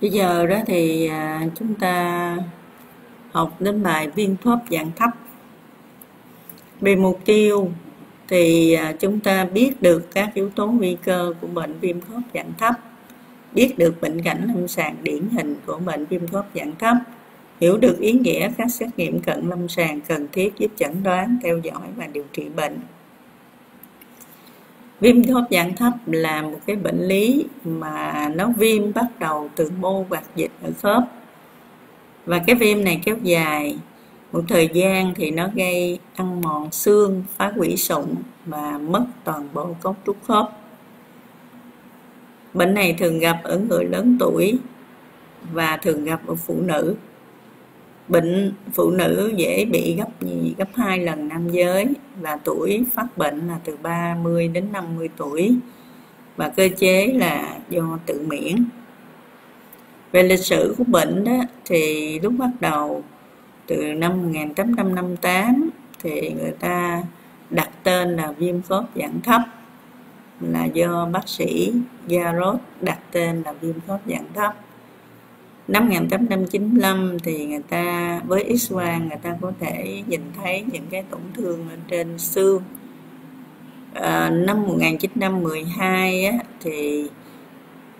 bây giờ đó thì à, chúng ta học đến bài viêm khớp dạng thấp. Về mục tiêu thì à, chúng ta biết được các yếu tố nguy cơ của bệnh viêm khớp dạng thấp, biết được bệnh cảnh lâm sàng điển hình của bệnh viêm khớp dạng thấp, hiểu được ý nghĩa các xét nghiệm cận lâm sàng cần thiết giúp chẩn đoán, theo dõi và điều trị bệnh viêm khớp dạng thấp là một cái bệnh lý mà nó viêm bắt đầu từ mô hoạt dịch ở khớp và cái viêm này kéo dài một thời gian thì nó gây ăn mòn xương, phá hủy sụn và mất toàn bộ cấu trúc khớp bệnh này thường gặp ở người lớn tuổi và thường gặp ở phụ nữ. Bệnh phụ nữ dễ bị gấp gì gấp hai lần nam giới là tuổi phát bệnh là từ 30 đến 50 tuổi. Và cơ chế là do tự miễn. Về lịch sử của bệnh đó, thì lúc bắt đầu từ năm 1858 thì người ta đặt tên là viêm khớp dạng thấp, là do bác sĩ Garrod đặt tên là viêm khớp dạng thấp năm 1895 thì người ta với X quang người ta có thể nhìn thấy những cái tổn thương ở trên xương. À, năm 1912 á, thì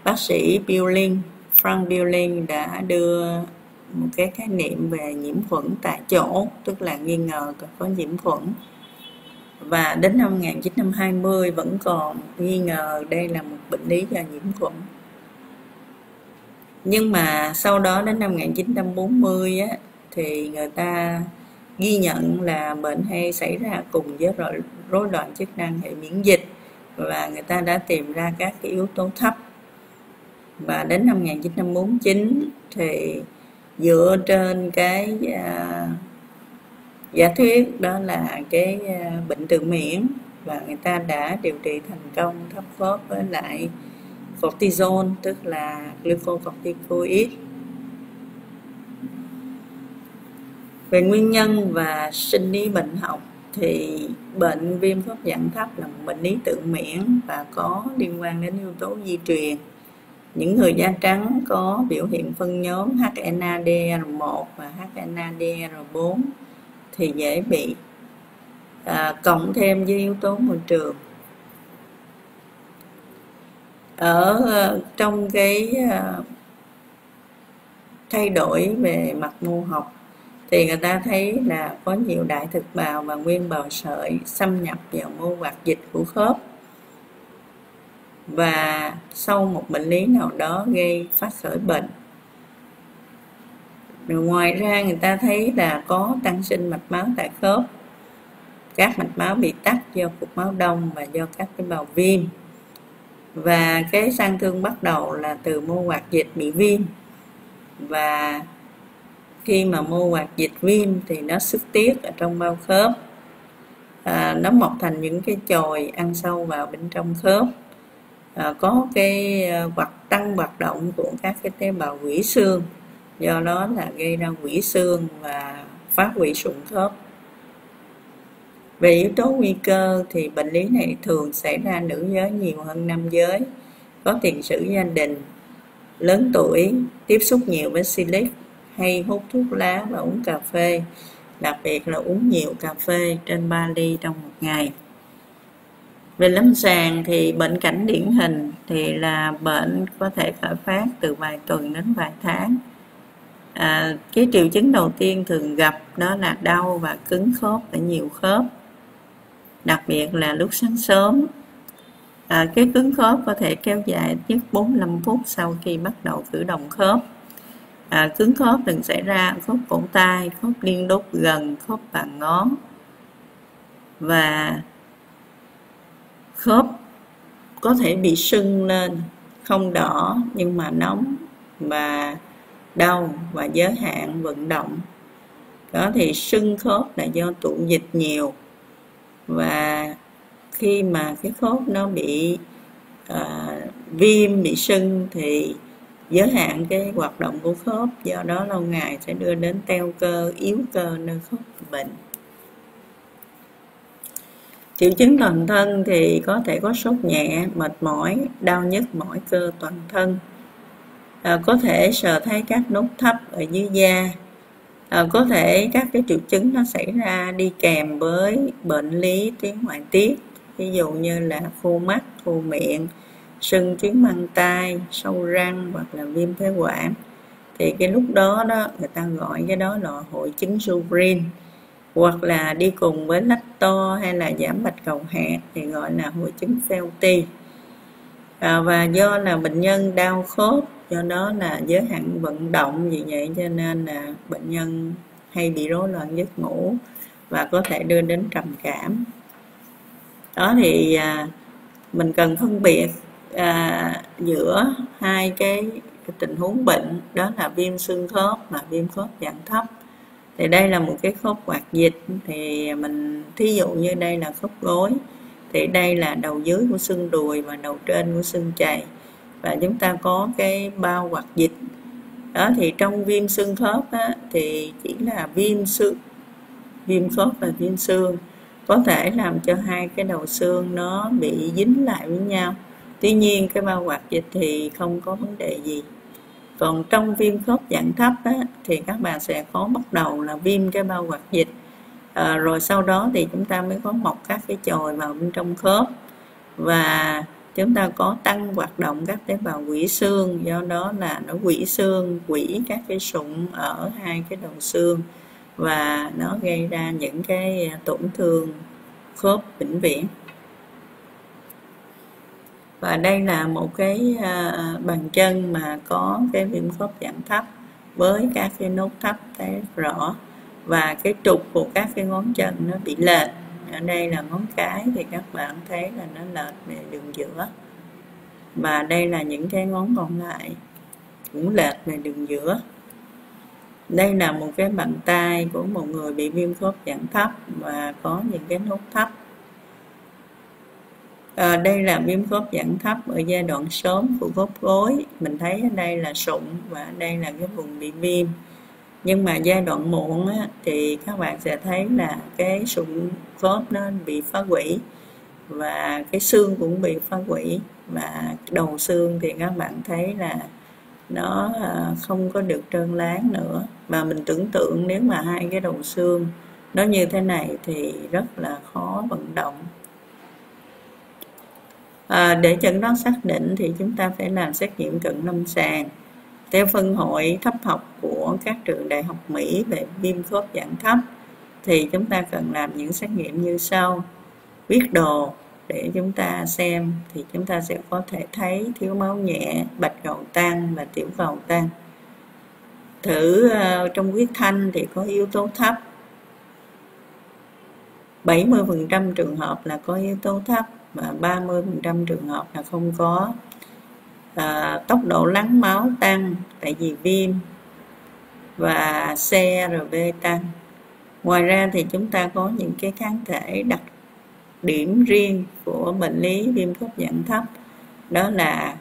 bác sĩ Billing Frank Billing đã đưa một cái khái niệm về nhiễm khuẩn tại chỗ tức là nghi ngờ có nhiễm khuẩn. Và đến năm 1920 vẫn còn nghi ngờ đây là một bệnh lý do nhiễm khuẩn nhưng mà sau đó đến năm 1940 á, thì người ta ghi nhận là bệnh hay xảy ra cùng với rối loạn chức năng hệ miễn dịch và người ta đã tìm ra các cái yếu tố thấp. Và đến năm 1949 thì dựa trên cái uh, giả thuyết đó là cái uh, bệnh tự miễn và người ta đã điều trị thành công thấp khớp với lại cortisone tức là glucocorticoid về nguyên nhân và sinh lý bệnh học thì bệnh viêm khớp dạng thấp là một bệnh lý tự miễn và có liên quan đến yếu tố di truyền. Những người da trắng có biểu hiện phân nhóm HNADR1 và HNADR4 thì dễ bị à, cộng thêm với yếu tố môi trường ở ờ, trong cái ờ, thay đổi về mặt mô học thì người ta thấy là có nhiều đại thực bào và nguyên bào sợi xâm nhập vào mô hoạt dịch của khớp. Và sau một bệnh lý nào đó gây phát khởi bệnh. Rồi ngoài ra người ta thấy là có tăng sinh mạch máu tại khớp. Các mạch máu bị tắc do cục máu đông và do các cái bào viêm và cái sang thương bắt đầu là từ mô hoạt dịch bị viêm. Và khi mà mô hoạt dịch viêm thì nó xuất tiết ở trong bao khớp. À, nó mọc thành những cái chồi ăn sâu vào bên trong khớp. À, có cái à, hoạt tăng hoạt động của các cái tế bào quỷ xương. Do đó là gây ra quỷ xương và phá hủy sụn khớp về yếu tố nguy cơ thì bệnh lý này thường xảy ra nữ giới nhiều hơn nam giới có tiền sử gia đình lớn tuổi tiếp xúc nhiều với silic hay hút thuốc lá và uống cà phê đặc biệt là uống nhiều cà phê trên 3 ly trong một ngày. Về lâm sàng thì bệnh cảnh điển hình thì là bệnh có thể khởi phát từ vài tuần đến vài tháng. À, cái triệu chứng đầu tiên thường gặp đó là đau và cứng khớp ở nhiều khớp đặc biệt là lúc sáng sớm. À, cái cứng khớp có thể kéo dài nhất 45 phút sau khi bắt đầu cử động khớp. À, cứng khớp thường xảy ra khớp cổ tay khớp liên đốt gần khớp bàn ngón và khớp có thể bị sưng lên không đỏ nhưng mà nóng và đau và giới hạn vận động. Đó thì sưng khớp là do tụ dịch nhiều và khi mà cái khớp nó bị uh, viêm bị sưng thì giới hạn cái hoạt động của khớp do đó lâu ngày sẽ đưa đến teo cơ yếu cơ nơi khớp bệnh triệu chứng toàn thân thì có thể có sốt nhẹ mệt mỏi đau nhức mỏi cơ toàn thân. À, có thể sờ thấy các nốt thấp ở dưới da à, có thể các cái triệu chứng nó xảy ra đi kèm với bệnh lý tuyến ngoại tiết ví dụ như là khô mắt khô miệng sưng tuyến mang tai sâu răng hoặc là viêm phế quản. Thì cái lúc đó đó người ta gọi cái đó là hội chứng Sjogren hoặc là đi cùng với lách to hay là giảm bạch cầu hẹp thì gọi là hội chứng Felty à, và do là bệnh nhân đau khớp do đó là giới hạn vận động vì vậy cho nên là bệnh nhân hay bị rối loạn giấc ngủ và có thể đưa đến trầm cảm. Đó thì à, mình cần phân biệt à, giữa hai cái tình huống bệnh đó là viêm xương khớp và viêm khớp dạng thấp. Thì đây là một cái khớp hoạt dịch thì mình thí dụ như đây là khớp gối thì đây là đầu dưới của xương đùi và đầu trên của xương chày. Và chúng ta có cái bao hoạt dịch. Đó thì trong viêm xương khớp á, thì chỉ là viêm xương viêm khớp và viêm xương. Có thể làm cho hai cái đầu xương nó bị dính lại với nhau. Tuy nhiên cái bao hoạt dịch thì không có vấn đề gì. Còn trong viêm khớp dạng thấp á, thì các bạn sẽ có bắt đầu là viêm cái bao hoạt dịch à, rồi sau đó thì chúng ta mới có mọc các cái chồi vào bên trong khớp. Và chúng ta có tăng hoạt động các tế bào quỷ xương do đó là nó quỷ xương quỷ các cái sụn ở hai cái đầu xương. Và nó gây ra những cái à, tổn thương khớp vĩnh viễn. Và đây là một cái à, bàn chân mà có cái viêm khớp dạng thấp với các cái nốt thấp thấy rõ và cái trục của các cái ngón chân nó bị lệch. Ở đây là ngón cái thì các bạn thấy là nó lệch về đường giữa. Và đây là những cái ngón còn lại cũng lệch về đường giữa. Đây là một cái bàn tay của một người bị viêm khớp dạng thấp và có những cái nốt thấp. À, đây là viêm khớp dạng thấp ở giai đoạn sớm của khớp gối. Mình thấy ở đây là sụn và ở đây là cái vùng bị viêm nhưng mà giai đoạn muộn á, thì các bạn sẽ thấy là cái sụn khớp nó bị phá hủy và cái xương cũng bị phá hủy. Và đầu xương thì các bạn thấy là nó à, không có được trơn láng nữa. Mà mình tưởng tượng nếu mà hai cái đầu xương nó như thế này thì rất là khó vận động. À, để chẩn đoán xác định thì chúng ta phải làm xét nghiệm cận lâm sàng theo phân hội thấp học của các trường đại học Mỹ về viêm khớp dạng thấp thì chúng ta cần làm những xét nghiệm như sau. Viết đồ để chúng ta xem thì chúng ta sẽ có thể thấy thiếu máu nhẹ bạch cầu tăng và tiểu cầu tăng. Thử uh, trong huyết thanh thì có yếu tố thấp. 70% trường hợp là có yếu tố thấp và 30% trường hợp là không có à, tốc độ lắng máu tăng tại vì viêm và CRP tăng. Ngoài ra thì chúng ta có những cái kháng thể đặc điểm riêng của bệnh lý viêm khớp dạng thấp. Đó là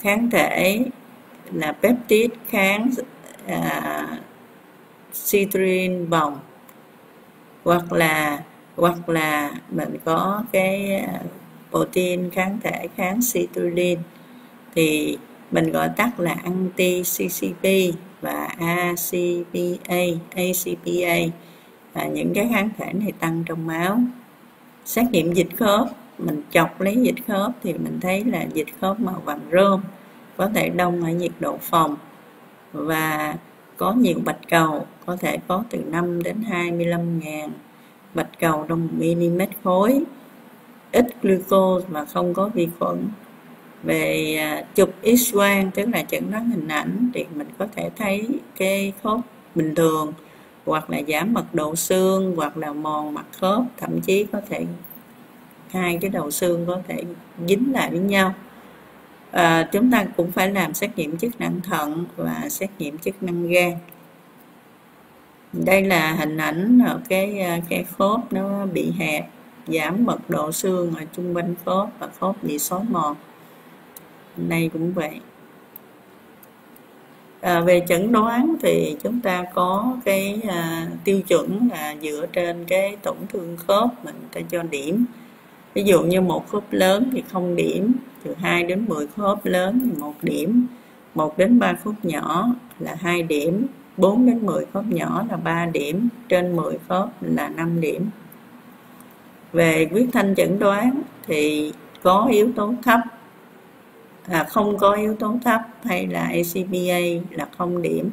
kháng thể là peptide kháng à, citrin bồng hoặc là hoặc là mình có cái à, protein, kháng thể, kháng citrulline thì mình gọi tắt là anti CCP và ACPA ACPA là những cái kháng thể này tăng trong máu. Xét nghiệm dịch khớp, mình chọc lấy dịch khớp thì mình thấy là dịch khớp màu vàng rơm có thể đông ở nhiệt độ phòng. Và có nhiều bạch cầu, có thể có từ 5 đến 25 ngàn bạch cầu trong mm khối ít glucose mà không có vi khuẩn. Về à, chụp x quang tức là chẩn đoán hình ảnh thì mình có thể thấy cái khớp bình thường hoặc là giảm mật độ xương hoặc là mòn mặt khớp. Thậm chí có thể hai cái đầu xương có thể dính lại với nhau. À, chúng ta cũng phải làm xét nghiệm chức năng thận và xét nghiệm chức năng gan. Đây là hình ảnh ở cái à, cái khớp nó bị hẹp giảm mật độ xương ở chung quanh khớp và khớp bị xói mòn. Đây cũng vậy. À, về chẩn đoán thì chúng ta có cái à, tiêu chuẩn là dựa trên cái tổn thương khớp mình ta cho điểm. Ví dụ như một khớp lớn thì không điểm từ 2 đến 10 khớp lớn thì một điểm. 1 đến 3 khớp nhỏ là 2 điểm. 4 đến 10 khớp nhỏ là 3 điểm. Trên 10 khớp là 5 điểm về quyết thanh chẩn đoán thì có yếu tố thấp. À, không có yếu tố thấp hay là ACPA là không điểm.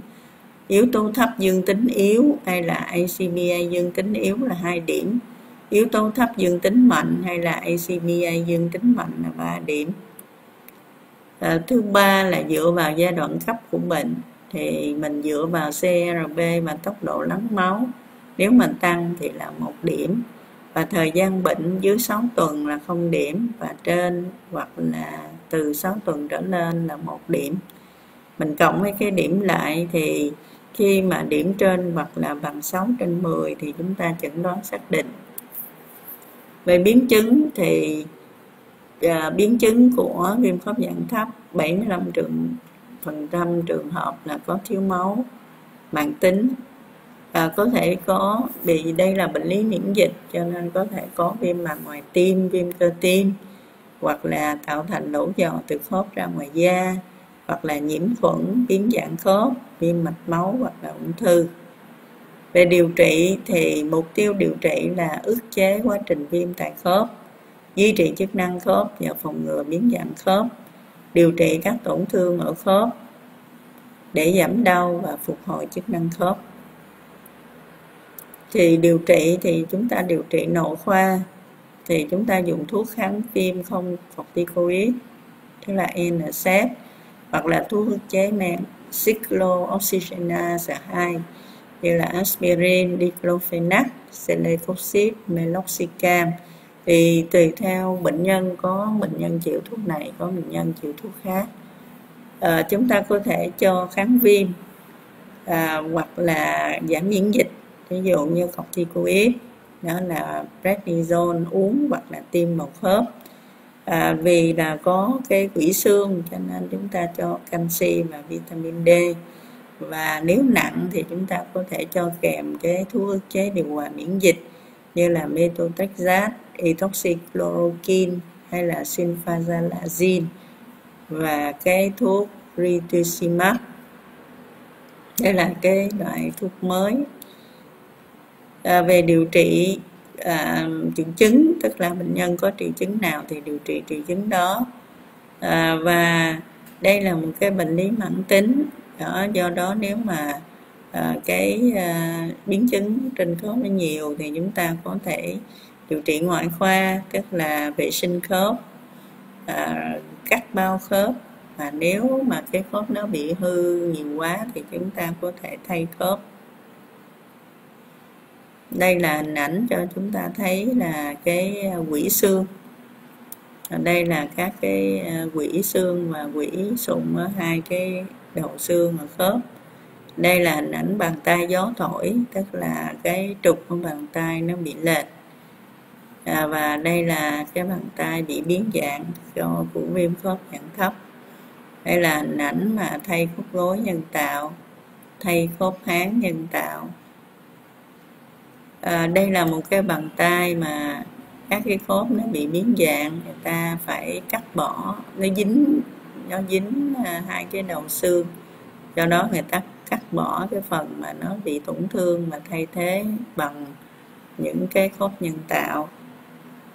Yếu tố thấp dương tính yếu hay là ACPA dương tính yếu là hai điểm. Yếu tố thấp dương tính mạnh hay là ACPA dương tính mạnh là 3 điểm. À, thứ ba là dựa vào giai đoạn cấp của bệnh. Thì mình dựa vào CRP và tốc độ lắng máu. Nếu mình tăng thì là một điểm và thời gian bệnh dưới 6 tuần là không điểm và trên hoặc là từ 6 tuần trở lên là một điểm. Mình cộng mấy cái điểm lại thì khi mà điểm trên hoặc là bằng 6 trên 10 thì chúng ta chẩn đoán xác định. Về biến chứng thì uh, biến chứng của viêm khớp dạng thấp 75 trường phần trăm trường hợp là có thiếu máu mạng tính à, có thể có vì đây là bệnh lý miễn dịch cho nên có thể có viêm màng ngoài tim viêm cơ tim hoặc là tạo thành lỗ giò từ khớp ra ngoài da hoặc là nhiễm khuẩn biến dạng khớp viêm mạch máu hoặc là ung thư. Về điều trị thì mục tiêu điều trị là ức chế quá trình viêm tại khớp duy trì chức năng khớp và phòng ngừa biến dạng khớp điều trị các tổn thương ở khớp để giảm đau và phục hồi chức năng khớp thì điều trị thì chúng ta điều trị nội khoa. Thì chúng ta dùng thuốc kháng viêm không corticoid tức là NSAID hoặc là thuốc ức chế men cyclooxygenase 2 như là aspirin, diclofenac, celecoxib, meloxicam. Thì tùy theo bệnh nhân có bệnh nhân chịu thuốc này có bệnh nhân chịu thuốc khác. À, chúng ta có thể cho kháng viêm à, hoặc là giảm miễn dịch ví dụ như corticoid đó là prednisone uống hoặc là tiêm một khớp. À, vì là có cái quỷ xương cho nên chúng ta cho canxi và vitamin D. Và nếu nặng thì chúng ta có thể cho kèm cái thuốc ức chế điều hòa miễn dịch như là methotrexate, ethoxychloroquine hay là sulfasalazine và cái thuốc rituximab. Đây là cái loại thuốc mới à, về điều trị à, triệu chứng tức là bệnh nhân có triệu chứng nào thì điều trị triệu chứng đó. À, và đây là một cái bệnh lý mãn tính. Đó do đó nếu mà à, cái à, biến chứng trên khớp nó nhiều thì chúng ta có thể điều trị ngoại khoa tức là vệ sinh khớp à, cắt bao khớp. Và nếu mà cái khớp nó bị hư nhiều quá thì chúng ta có thể thay khớp đây là hình ảnh cho chúng ta thấy là cái à, quỷ xương. À, đây là các cái à, quỷ xương và quỷ sụn ở hai cái đầu xương ở khớp. Đây là hình ảnh bàn tay gió thổi tức là cái trục của bàn tay nó bị lệch. À, và đây là cái bàn tay bị biến dạng do của viêm khớp dạng thấp. Đây là hình ảnh mà thay khớp gối nhân tạo thay khớp háng nhân tạo à, đây là một cái bàn tay mà các cái khớp nó bị biến dạng người ta phải cắt bỏ nó dính nó dính à, hai cái đầu xương. Do đó người ta cắt bỏ cái phần mà nó bị tổn thương mà thay thế bằng những cái khớp nhân tạo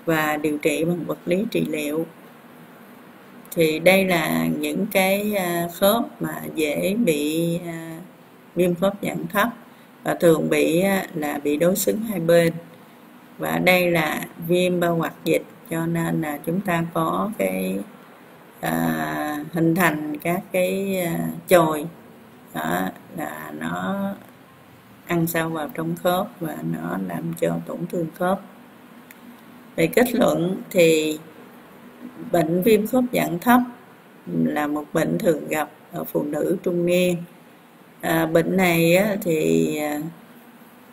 và điều trị bằng vật lý trị liệu. Thì đây là những cái ờ, khớp mà dễ bị viêm khớp dạng thấp và thường bị là bị đối xứng hai bên. Và đây là viêm bao hoạt dịch cho nên là chúng ta có cái à, hình thành các cái à, chồi. Đó là nó ăn sâu vào trong khớp và nó làm cho tổn thương khớp. Về kết luận thì bệnh viêm khớp dạng thấp là một bệnh thường gặp ở phụ nữ trung niên à, bệnh này á, thì à,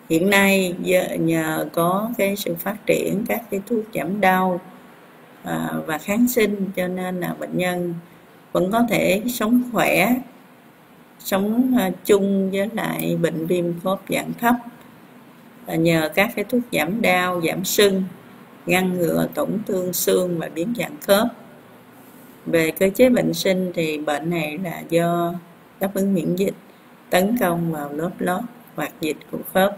hiện nay nhờ có cái sự phát triển các cái thuốc giảm đau à, và kháng sinh cho nên là bệnh nhân vẫn có thể sống khỏe sống à, chung với lại bệnh viêm khớp dạng thấp. À, nhờ các cái thuốc giảm đau giảm sưng ngăn ngừa tổn thương xương và biến dạng khớp. Về cơ chế bệnh sinh thì bệnh này là do đáp ứng miễn dịch tấn công vào lớp lót hoặc dịch của khớp